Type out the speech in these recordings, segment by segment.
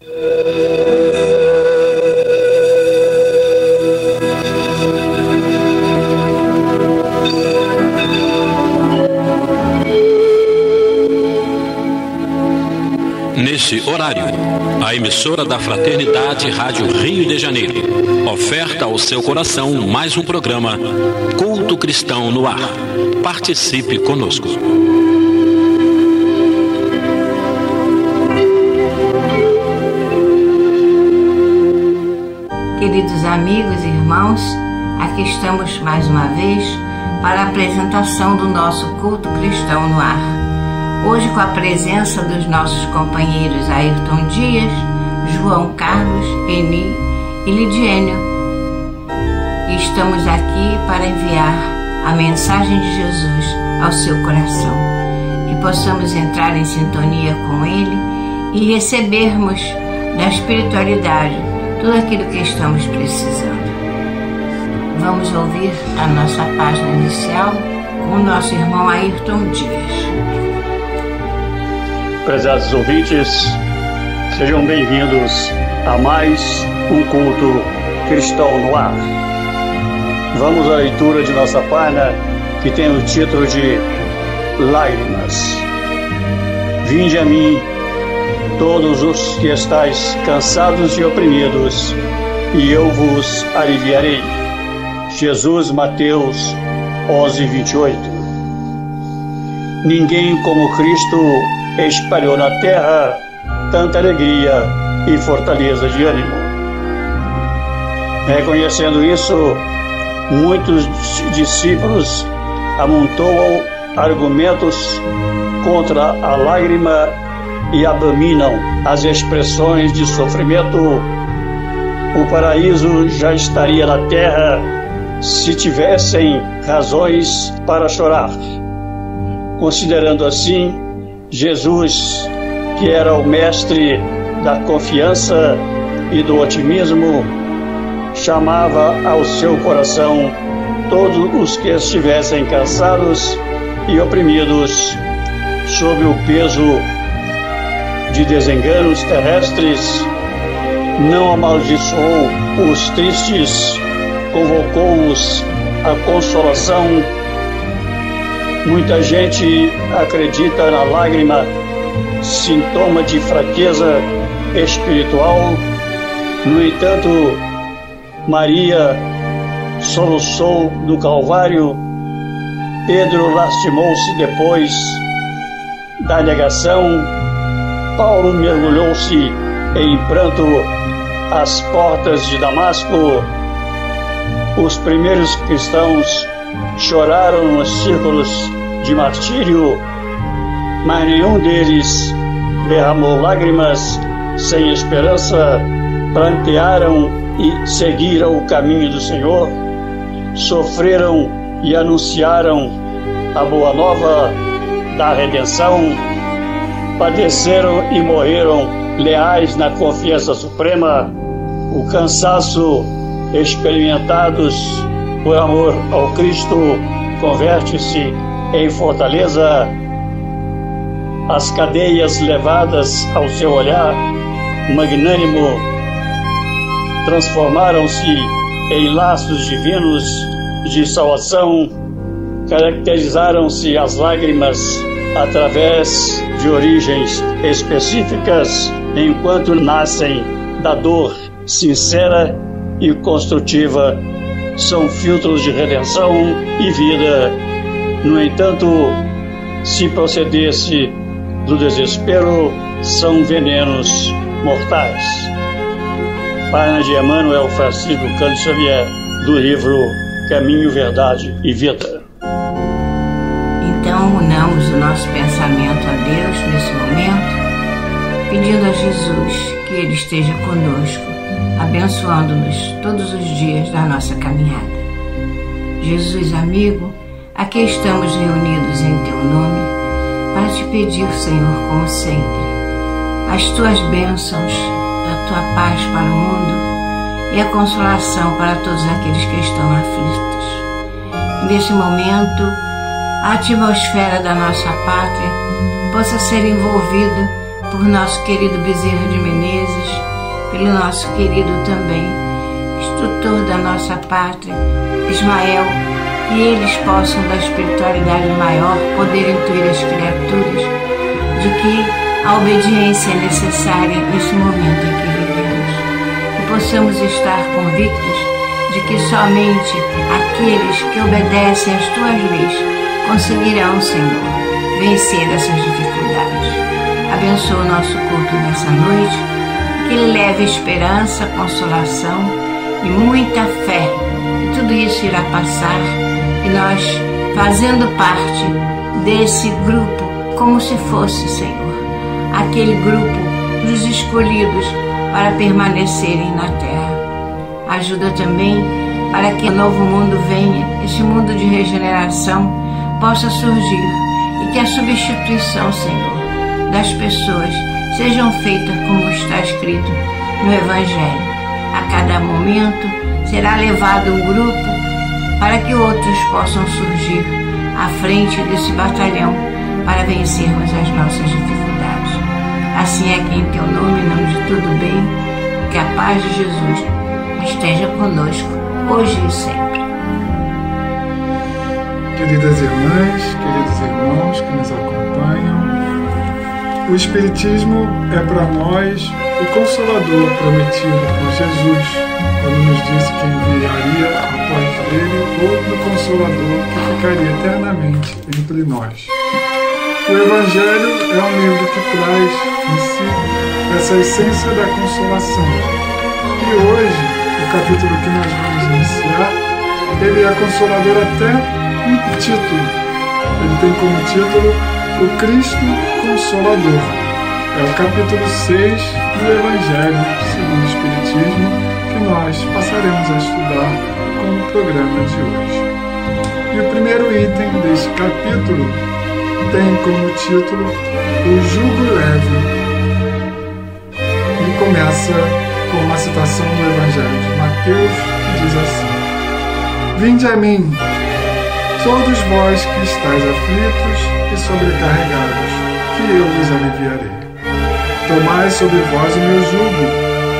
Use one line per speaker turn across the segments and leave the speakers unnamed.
Nesse horário, a emissora da Fraternidade Rádio Rio de Janeiro oferta ao seu coração mais um programa Culto Cristão no Ar. Participe conosco.
Queridos amigos e irmãos, aqui estamos mais uma vez para a apresentação do nosso culto cristão no ar. Hoje, com a presença dos nossos companheiros Ayrton Dias, João Carlos, Eni e Lidiênio. Estamos aqui para enviar a mensagem de Jesus ao seu coração. Que possamos entrar em sintonia com Ele e recebermos da espiritualidade tudo aquilo que estamos precisando. Vamos ouvir a nossa página inicial com o nosso irmão Ayrton Dias.
Prezados ouvintes, sejam bem-vindos a mais um culto cristão no ar. Vamos à leitura de nossa página que tem o título de Lágrimas. Vinde a mim, todos os que estáis cansados e oprimidos, e eu vos aliviarei. Jesus, Mateus 11, 28. Ninguém como Cristo espalhou na terra tanta alegria e fortaleza de ânimo. Reconhecendo isso, muitos discípulos amontoam argumentos contra a lágrima e abominam as expressões de sofrimento. O paraíso já estaria na terra se tivessem razões para chorar. Considerando assim, Jesus, que era o mestre da confiança e do otimismo, chamava ao seu coração todos os que estivessem cansados e oprimidos sob o peso de desenganos terrestres, não amaldiçoou os tristes, convocou-os à consolação. Muita gente acredita na lágrima, sintoma de fraqueza espiritual. No entanto, Maria soluçou no Calvário, Pedro lastimou-se depois da negação, Paulo mergulhou-se em pranto às portas de Damasco. Os primeiros cristãos choraram nos círculos de martírio, mas nenhum deles derramou lágrimas sem esperança, plantearam e seguiram o caminho do Senhor, sofreram e anunciaram a boa nova da redenção, padeceram e morreram leais na confiança suprema, o cansaço experimentados por amor ao Cristo converte-se em fortaleza, as cadeias levadas ao seu olhar magnânimo transformaram-se em laços divinos de salvação, caracterizaram-se as lágrimas através de origens específicas, enquanto nascem da dor sincera e construtiva, são filtros de redenção e vida. No entanto, se procedesse do desespero, são venenos mortais. Página de Emmanuel Francisco Cândido Xavier, do livro Caminho, Verdade e Vida.
Unamos o nosso pensamento a Deus nesse momento, pedindo a Jesus que Ele esteja conosco, abençoando-nos todos os dias da nossa caminhada. Jesus, amigo, aqui estamos reunidos em Teu nome para te pedir, Senhor, como sempre, as Tuas bênçãos, a Tua paz para o mundo e a consolação para todos aqueles que estão aflitos. Neste momento, a atmosfera da nossa pátria possa ser envolvida por nosso querido Bezerra de Menezes, pelo nosso querido também, instrutor da nossa pátria, Ismael, que eles possam, da espiritualidade maior, poder intuir as criaturas de que a obediência é necessária nesse momento em que vivemos. E possamos estar convictos de que somente aqueles que obedecem às tuas leis conseguirão, Senhor, vencer essas dificuldades. Abençoa o nosso culto nessa noite, que ele leve esperança, consolação e muita fé. E tudo isso irá passar e nós, fazendo parte desse grupo, como se fosse, Senhor, aquele grupo dos escolhidos para permanecerem na terra. Ajuda também para que o novo mundo venha, esse mundo de regeneração possa surgir e que a substituição, Senhor, das pessoas sejam feitas como está escrito no Evangelho. A cada momento será levado um grupo para que outros possam surgir à frente desse batalhão para vencermos as nossas dificuldades. Assim é que em teu nome, em nome de tudo bem, que a paz de Jesus esteja conosco, hoje e sempre.
Queridas irmãs, queridos irmãos que nos acompanham, o Espiritismo é para nós o Consolador prometido por Jesus, quando nos disse que enviaria após dele outro Consolador que ficaria eternamente entre nós. O Evangelho é um livro que traz em si essa essência da consolação. E hoje, o capítulo que nós vamos iniciar, ele é consolador até um título. Ele tem como título O Cristo Consolador. É o capítulo 6 do Evangelho segundo o Espiritismo que nós passaremos a estudar com o programa de hoje. E o primeiro item deste capítulo tem como título O Jugo Leve e começa com uma citação do Evangelho de Mateus que diz assim: Vinde a mim, todos vós que estáis aflitos e sobrecarregados, que eu vos aliviarei. Tomai sobre vós o meu jugo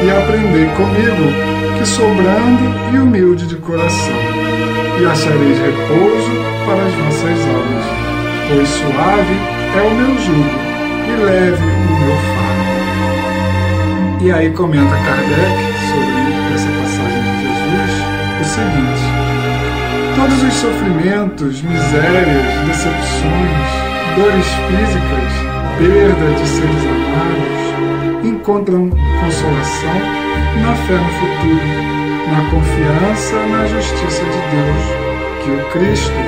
e aprendei comigo, que sou brando e humilde de coração, e achareis repouso para as vossas almas pois suave é o meu jugo e leve o meu fardo. E aí comenta Kardec sobre essa passagem de Jesus o seguinte: Todos os sofrimentos, misérias, decepções, dores físicas, perda de seres amados, encontram consolação na fé no futuro, na confiança na justiça de Deus, que o Cristo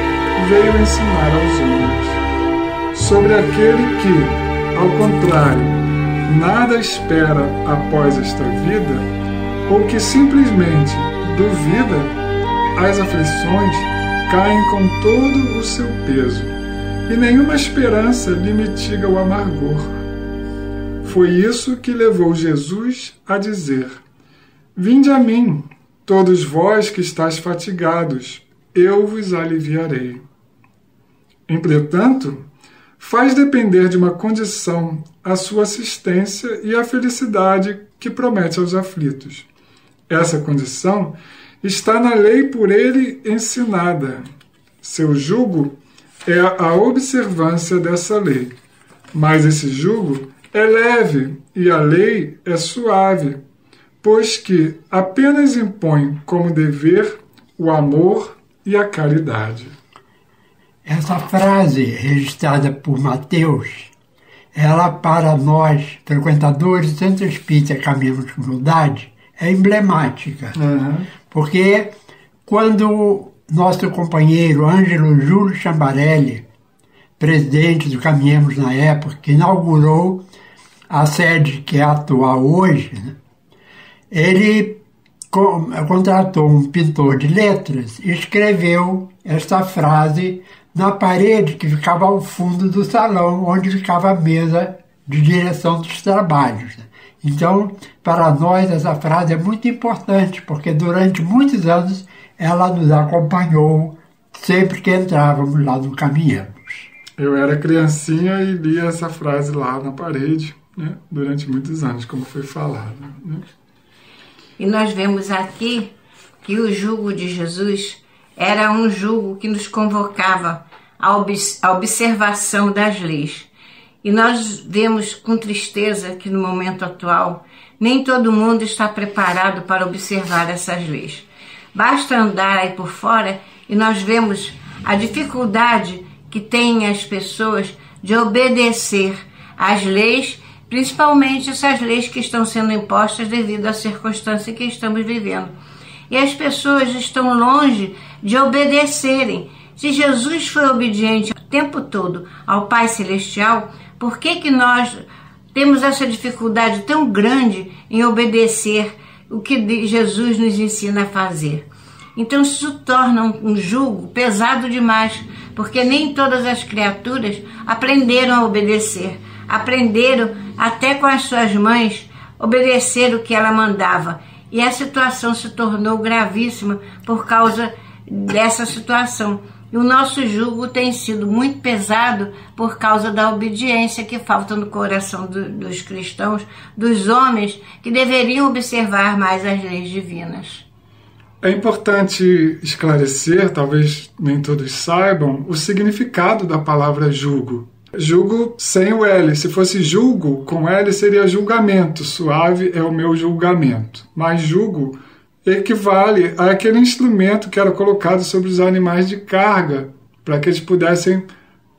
veio ensinar aos homens. Sobre aquele que, ao contrário, nada espera após esta vida, ou que simplesmente duvida, as aflições caem com todo o seu peso, e nenhuma esperança lhe mitiga o amargor. Foi isso que levou Jesus a dizer: Vinde a mim, todos vós que estáis fatigados, eu vos aliviarei. Entretanto, faz depender de uma condição a sua assistência e a felicidade que promete aos aflitos. Essa condição está na lei por ele ensinada. Seu jugo é a observância dessa lei. Mas esse jugo é leve e a lei é suave, pois que apenas impõe como dever o amor e a caridade.
Essa frase registrada por Mateus, ela para nós, frequentadores do Centro Espírita Caminhos de Humildade, é emblemática. Uhum. Porque quando nosso companheiro Ângelo Júlio Chambarelli, presidente do Caminhamos na época, que inaugurou a sede que é atual hoje, né, ele contratou um pintor de letras e escreveu esta frase na parede que ficava ao fundo do salão, onde ficava a mesa de direção dos trabalhos. Então, para nós, essa frase é muito importante, porque durante muitos anos ela nos acompanhou sempre que entrávamos lá no Caminhamos.
Eu era criancinha e lia essa frase lá na parede, né, durante muitos anos, como foi falado. Né?
E nós vemos aqui que o jugo de Jesus era um jugo que nos convocava à observação das leis. E nós vemos com tristeza que no momento atual nem todo mundo está preparado para observar essas leis. Basta andar aí por fora e nós vemos a dificuldade que têm as pessoas de obedecer às leis, principalmente essas leis que estão sendo impostas devido à circunstância que estamos vivendo. E as pessoas estão longe de obedecerem. Se Jesus foi obediente o tempo todo ao Pai Celestial, por que, que nós temos essa dificuldade tão grande em obedecer o que Jesus nos ensina a fazer? Então isso torna um jugo pesado demais, porque nem todas as criaturas aprenderam a obedecer, aprenderam até com as suas mães obedecer o que ela mandava. E a situação se tornou gravíssima por causa dessa situação. E o nosso jugo tem sido muito pesado por causa da obediência que falta no coração do, dos cristãos, dos homens que deveriam observar mais as leis divinas.
É importante esclarecer, talvez nem todos saibam, o significado da palavra julgo. Julgo sem o L. Se fosse julgo, com L seria julgamento. Suave é o meu julgamento. Mas julgo equivale àquele instrumento que era colocado sobre os animais de carga para que eles pudessem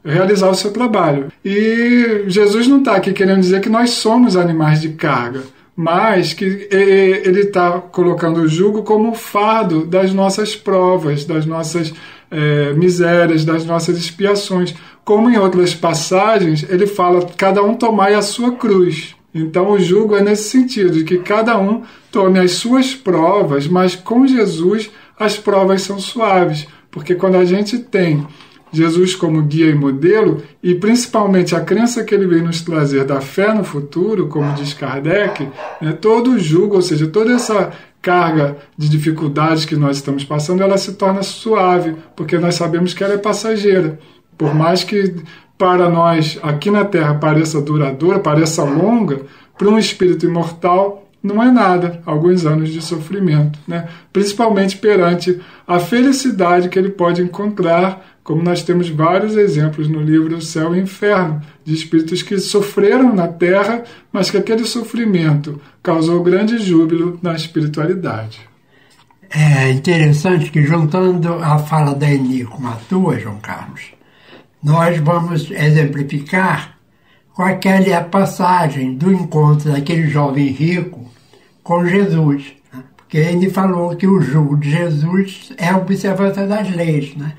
realizar o seu trabalho. E Jesus não está aqui querendo dizer que nós somos animais de carga mas que ele está colocando o jugo como fardo das nossas provas, das nossas é, misérias, das nossas expiações. Como em outras passagens, ele fala: cada um tomai a sua cruz. Então o jugo é nesse sentido, de que cada um tome as suas provas, mas com Jesus as provas são suaves, porque quando a gente tem Jesus como guia e modelo, e principalmente a crença que ele veio nos trazer da fé no futuro, como diz Kardec, né, todo o jugo, ou seja, toda essa carga de dificuldades que nós estamos passando, ela se torna suave, porque nós sabemos que ela é passageira. Por mais que para nós aqui na Terra pareça duradoura, pareça longa, para um espírito imortal não é nada, alguns anos de sofrimento, né? principalmente perante a felicidade que ele pode encontrar como nós temos vários exemplos no livro Céu e Inferno, de espíritos que sofreram na terra, mas que aquele sofrimento causou grande júbilo na espiritualidade.
É interessante que, juntando a fala da Eni com a tua, João Carlos, nós vamos exemplificar com aquela passagem do encontro daquele jovem rico com Jesus. Né? Porque ele falou que o jugo de Jesus é a observância das leis. Né?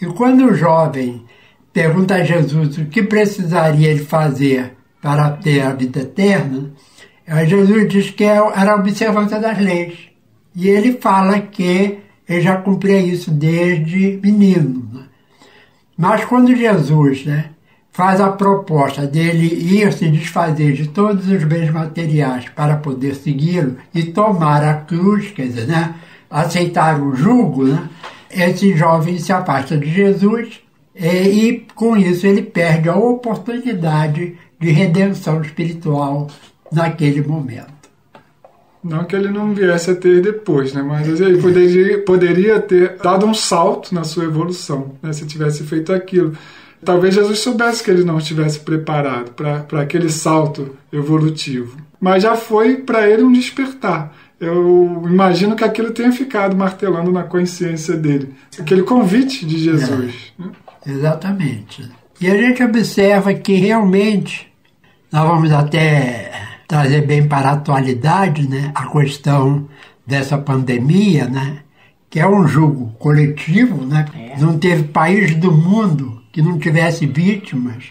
E quando o jovem pergunta a Jesus o que precisaria ele fazer para ter a vida eterna, Jesus diz que é, era a observância das leis. E ele fala que ele já cumpria isso desde menino. Né? Mas quando Jesus né, faz a proposta dele ir se desfazer de todos os bens materiais para poder segui-lo e tomar a cruz, quer dizer, né, aceitar o jugo, né, esse jovem se afasta de Jesus e, e, com isso ele perde a oportunidade de redenção espiritual naquele momento.
Não que ele não viesse a ter depois, né? mas ele poderia, poderia ter dado um salto na sua evolução, né? se tivesse feito aquilo. Talvez Jesus soubesse que ele não estivesse preparado para aquele salto evolutivo, mas já foi para ele um despertar eu imagino que aquilo tenha ficado martelando na consciência dele. Aquele convite de Jesus.
É, né? Exatamente. E a gente observa que realmente, nós vamos até trazer bem para a atualidade né, a questão dessa pandemia, né, que é um julgo coletivo. Né? É. Não teve país do mundo que não tivesse vítimas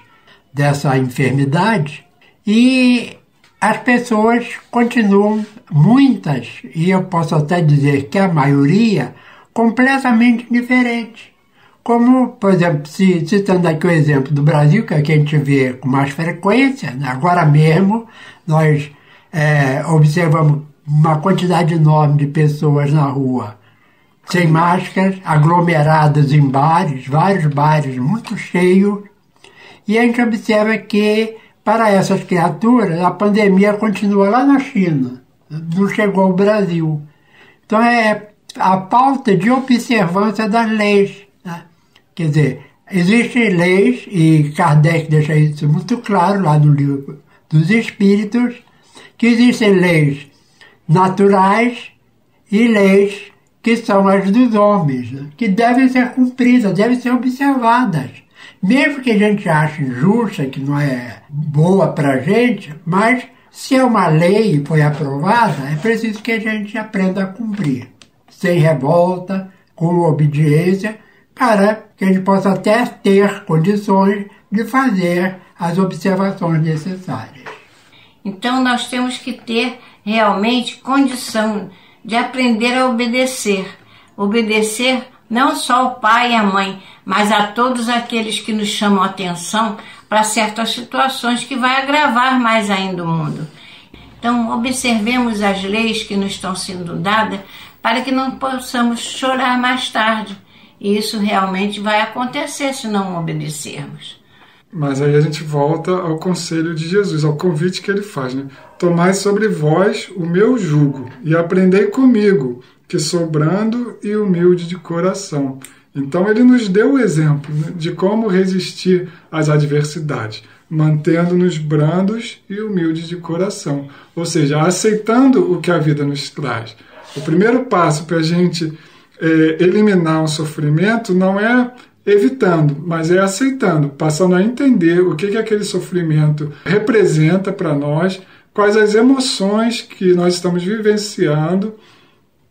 dessa enfermidade. E as pessoas continuam, muitas, e eu posso até dizer que a maioria, completamente diferente. Como, por exemplo, citando aqui o exemplo do Brasil, que aqui a gente vê com mais frequência, né? agora mesmo nós é, observamos uma quantidade enorme de pessoas na rua sem máscaras, aglomeradas em bares, vários bares muito cheios, e a gente observa que para essas criaturas, a pandemia continua lá na China. não chegou ao Brasil. Então é a falta de observância das leis. Né? Quer dizer, existem leis, e Kardec deixa isso muito claro lá no livro dos Espíritos, que existem leis naturais e leis que são as dos homens, que devem ser cumpridas, devem ser observadas. Mesmo que a gente ache injusta, que não é boa para a gente, mas se é uma lei e foi aprovada, é preciso que a gente aprenda a cumprir, sem revolta, com obediência, para que a gente possa até ter condições de fazer as observações necessárias.
Então nós temos que ter realmente condição de aprender a obedecer. Obedecer não só ao pai e à mãe, mas a todos aqueles que nos chamam atenção para certas situações que vai agravar mais ainda o mundo. Então, observemos as leis que nos estão sendo dadas para que não possamos chorar mais tarde. E isso realmente vai acontecer se não obedecermos.
Mas aí a gente volta ao conselho de Jesus, ao convite que ele faz, né? Tomai sobre vós o meu jugo e aprendei comigo, que sou brando e humilde de coração. Então ele nos deu o exemplo né, de como resistir às adversidades, mantendo-nos brandos e humildes de coração, ou seja, aceitando o que a vida nos traz. O primeiro passo para a gente é, eliminar um sofrimento não é evitando, mas é aceitando, passando a entender o que, que aquele sofrimento representa para nós, quais as emoções que nós estamos vivenciando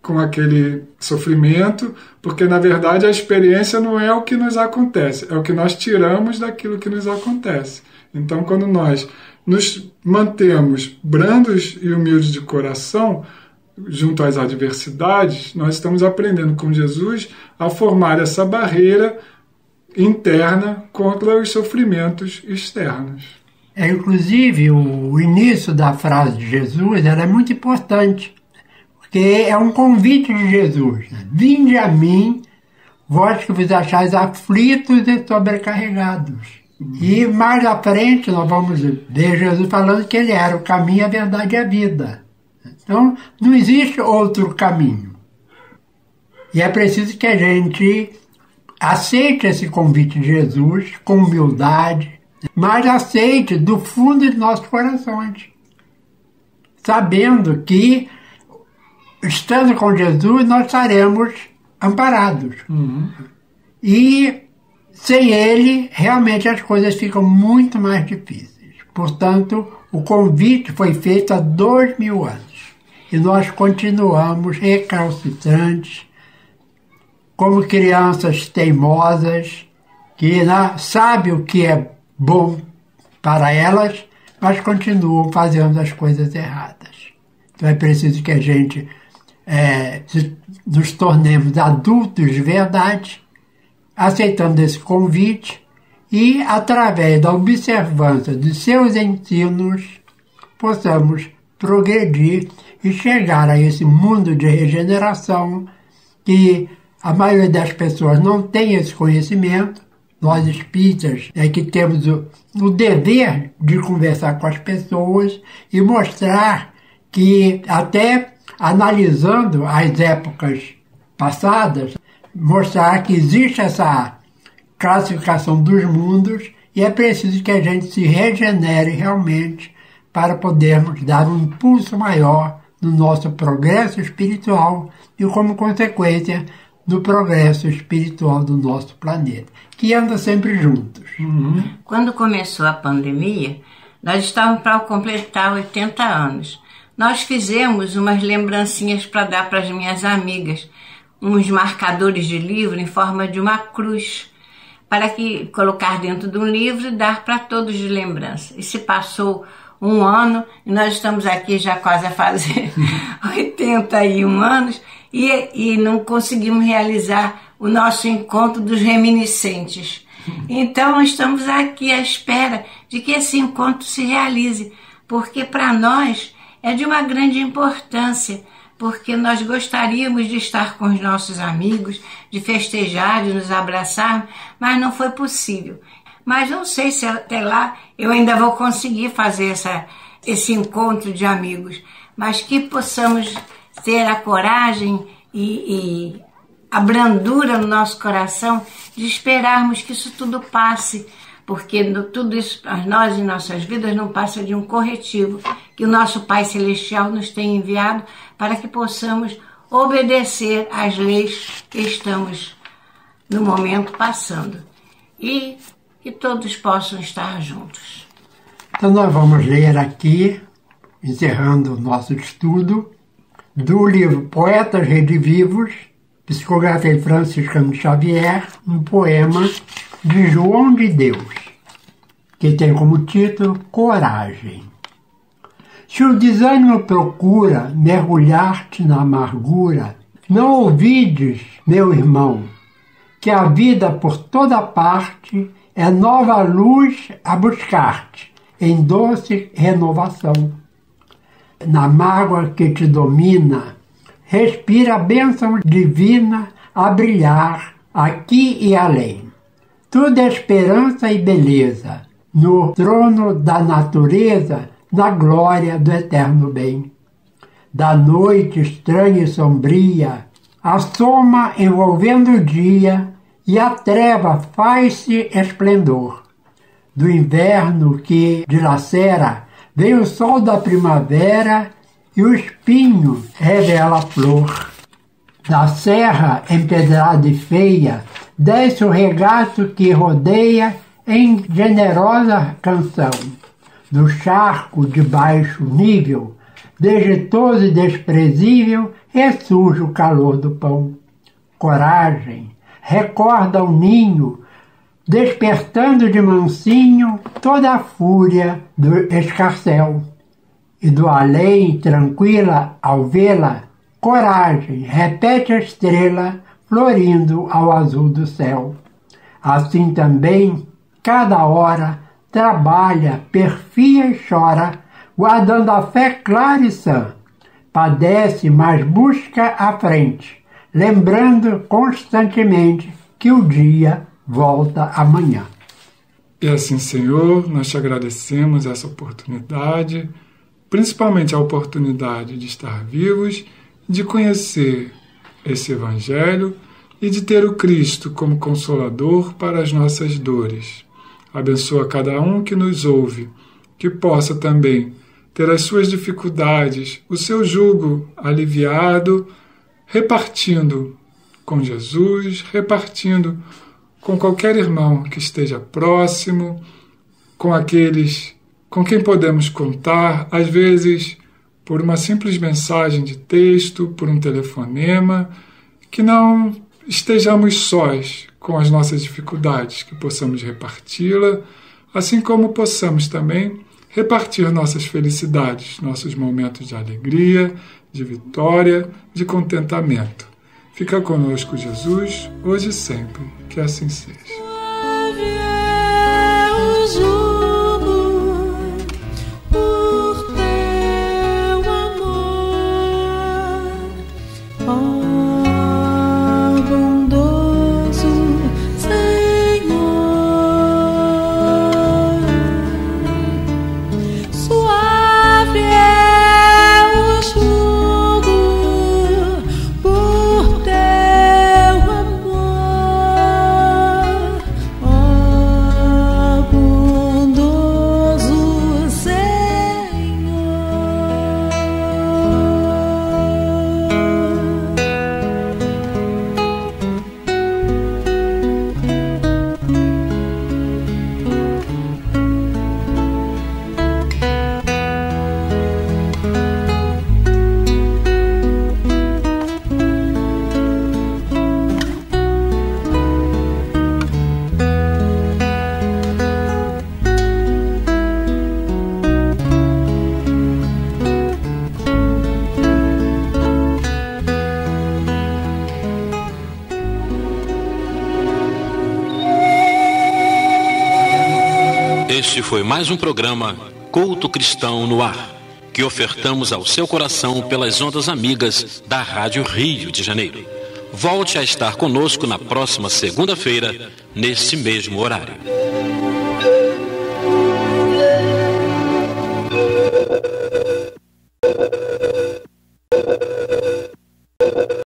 com aquele sofrimento, porque na verdade a experiência não é o que nos acontece, é o que nós tiramos daquilo que nos acontece. Então, quando nós nos mantemos brandos e humildes de coração, junto às adversidades, nós estamos aprendendo com Jesus a formar essa barreira interna contra os sofrimentos externos.
É, inclusive, o início da frase de Jesus ela é muito importante, porque é um convite de Jesus. Né? Vinde a mim, vós que vos achais aflitos e sobrecarregados. E mais à frente nós vamos ver Jesus falando que ele era o caminho, a verdade e a vida. Então, não existe outro caminho. E é preciso que a gente Aceite esse convite de Jesus com humildade, mas aceite do fundo de nossos corações, sabendo que, estando com Jesus, nós estaremos amparados. Uhum. E sem Ele, realmente as coisas ficam muito mais difíceis. Portanto, o convite foi feito há dois mil anos e nós continuamos recalcitrantes como crianças teimosas que né, sabem o que é bom para elas, mas continuam fazendo as coisas erradas. Então é preciso que a gente é, nos tornemos adultos de verdade, aceitando esse convite e, através da observância de seus ensinos, possamos progredir e chegar a esse mundo de regeneração que a maioria das pessoas não tem esse conhecimento. Nós espíritas é que temos o, o dever de conversar com as pessoas e mostrar que, até analisando as épocas passadas, mostrar que existe essa classificação dos mundos e é preciso que a gente se regenere realmente para podermos dar um impulso maior no nosso progresso espiritual e, como consequência, do progresso espiritual do nosso planeta, que anda sempre juntos.
Uhum. Quando começou a pandemia, nós estávamos para completar 80 anos. Nós fizemos umas lembrancinhas para dar para as minhas amigas, uns marcadores de livro em forma de uma cruz, para que colocar dentro de um livro e dar para todos de lembrança. E se passou um ano e nós estamos aqui já quase a fazer 81 anos e, e não conseguimos realizar o nosso encontro dos reminiscentes. Então, estamos aqui à espera de que esse encontro se realize, porque para nós é de uma grande importância, porque nós gostaríamos de estar com os nossos amigos, de festejar, de nos abraçar, mas não foi possível. Mas não sei se até lá eu ainda vou conseguir fazer essa, esse encontro de amigos mas que possamos ter a coragem e, e a brandura no nosso coração de esperarmos que isso tudo passe, porque tudo isso para nós em nossas vidas não passa de um corretivo que o nosso Pai Celestial nos tem enviado para que possamos obedecer às leis que estamos no momento passando e que todos possam estar juntos.
Então nós vamos ler aqui, encerrando o nosso estudo, do livro Poetas Redivivos, psicografia Franciscano Xavier, um poema de João de Deus, que tem como título Coragem. Se o desânimo procura mergulhar-te na amargura, não ouvides, meu irmão, que a vida por toda parte é nova luz a buscar-te, em doce renovação. Na mágoa que te domina, respira a bênção divina a brilhar aqui e além. Tudo é esperança e beleza, no trono da natureza na glória do eterno bem. Da noite estranha e sombria, a soma envolvendo o dia e a treva faz-se esplendor. Do inverno que dilacera, vem o sol da primavera e o espinho revela a flor. Da serra empedrada e feia, desce o regato que rodeia em generosa canção do charco de baixo nível, dejetoso e desprezível, ressurge o calor do pão. Coragem, recorda o ninho, despertando de mansinho toda a fúria do escarcel. E do além, tranquila, ao vê-la, coragem, repete a estrela, florindo ao azul do céu. Assim também, cada hora, trabalha, perfia e chora, guardando a fé clara e sã. Padece, mas busca a frente, lembrando constantemente que o dia volta amanhã.
E assim, Senhor, nós te agradecemos essa oportunidade, principalmente a oportunidade de estar vivos, de conhecer esse Evangelho e de ter o Cristo como consolador para as nossas dores. Abençoa cada um que nos ouve, que possa também ter as suas dificuldades, o seu jugo aliviado, repartindo com Jesus, repartindo com qualquer irmão que esteja próximo, com aqueles com quem podemos contar, às vezes por uma simples mensagem de texto, por um telefonema, que não estejamos sós com as nossas dificuldades, que possamos reparti-la, assim como possamos também repartir nossas felicidades, nossos momentos de alegria, de vitória, de contentamento. Fica conosco, Jesus, hoje e sempre. Que assim seja.
Foi mais um programa Culto Cristão no Ar, que ofertamos ao seu coração pelas ondas amigas da Rádio Rio de Janeiro. Volte a estar conosco na próxima segunda-feira, nesse mesmo horário.